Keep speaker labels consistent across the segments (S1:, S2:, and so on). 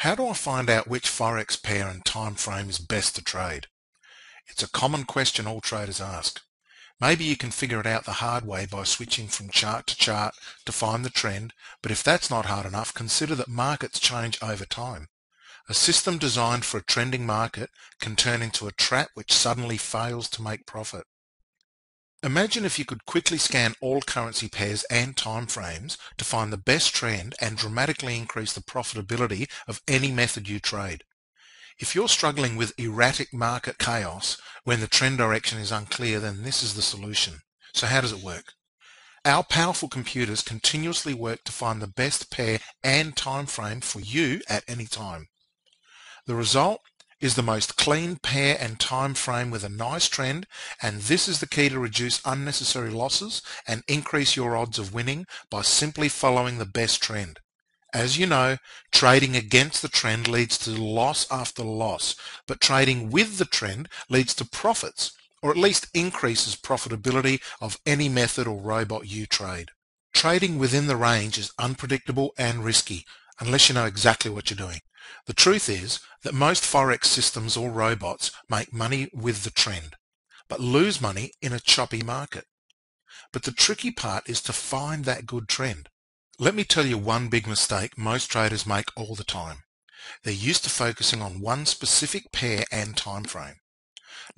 S1: How do I find out which Forex pair and time frame is best to trade? It's a common question all traders ask. Maybe you can figure it out the hard way by switching from chart to chart to find the trend, but if that's not hard enough, consider that markets change over time. A system designed for a trending market can turn into a trap which suddenly fails to make profit. Imagine if you could quickly scan all currency pairs and time frames to find the best trend and dramatically increase the profitability of any method you trade. If you're struggling with erratic market chaos when the trend direction is unclear, then this is the solution. So how does it work? Our powerful computers continuously work to find the best pair and time frame for you at any time. The result is the most clean pair and time frame with a nice trend and this is the key to reduce unnecessary losses and increase your odds of winning by simply following the best trend. As you know, trading against the trend leads to loss after loss, but trading with the trend leads to profits, or at least increases profitability of any method or robot you trade. Trading within the range is unpredictable and risky, unless you know exactly what you're doing. The truth is that most Forex systems or robots make money with the trend, but lose money in a choppy market. But the tricky part is to find that good trend. Let me tell you one big mistake most traders make all the time. They're used to focusing on one specific pair and time frame.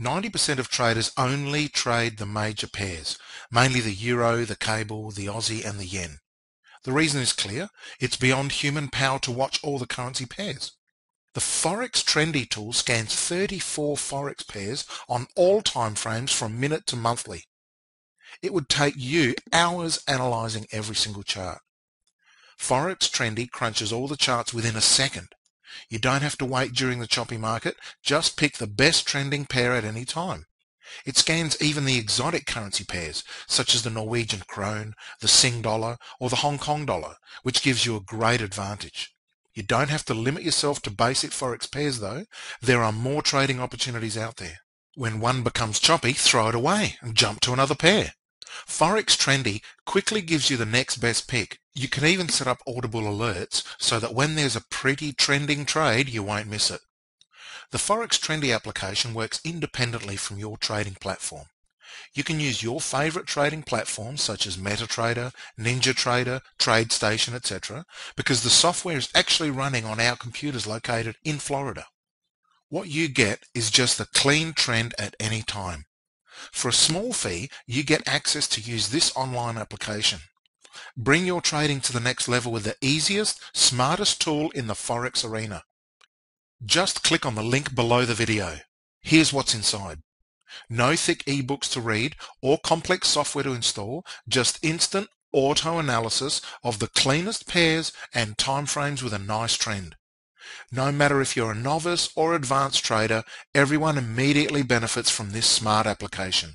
S1: 90% of traders only trade the major pairs, mainly the euro, the cable, the Aussie and the yen. The reason is clear. It's beyond human power to watch all the currency pairs. The Forex Trendy tool scans 34 Forex pairs on all time frames from minute to monthly. It would take you hours analyzing every single chart. Forex Trendy crunches all the charts within a second. You don't have to wait during the choppy market, just pick the best trending pair at any time. It scans even the exotic currency pairs, such as the Norwegian krone, the Sing dollar, or the Hong Kong dollar, which gives you a great advantage. You don't have to limit yourself to basic Forex pairs though. There are more trading opportunities out there. When one becomes choppy, throw it away and jump to another pair. Forex Trendy quickly gives you the next best pick. You can even set up audible alerts so that when there's a pretty trending trade, you won't miss it. The Forex Trendy application works independently from your trading platform. You can use your favorite trading platforms such as MetaTrader, NinjaTrader, TradeStation, etc. because the software is actually running on our computers located in Florida. What you get is just a clean trend at any time. For a small fee, you get access to use this online application. Bring your trading to the next level with the easiest, smartest tool in the Forex arena. Just click on the link below the video. Here's what's inside. No thick ebooks to read or complex software to install, just instant auto analysis of the cleanest pairs and timeframes with a nice trend. No matter if you're a novice or advanced trader, everyone immediately benefits from this smart application.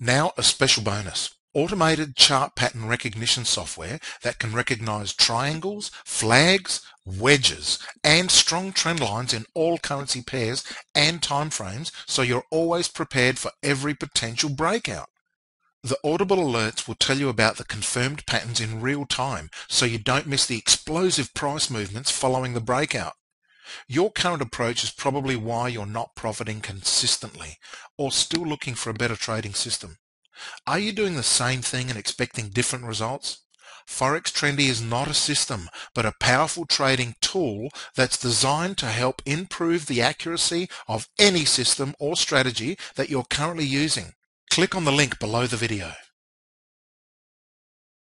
S1: Now a special bonus automated chart pattern recognition software that can recognize triangles, flags, wedges, and strong trend lines in all currency pairs and timeframes so you're always prepared for every potential breakout. The audible alerts will tell you about the confirmed patterns in real time so you don't miss the explosive price movements following the breakout. Your current approach is probably why you're not profiting consistently or still looking for a better trading system. Are you doing the same thing and expecting different results? Forex Trendy is not a system, but a powerful trading tool that's designed to help improve the accuracy of any system or strategy that you're currently using. Click on the link below the video.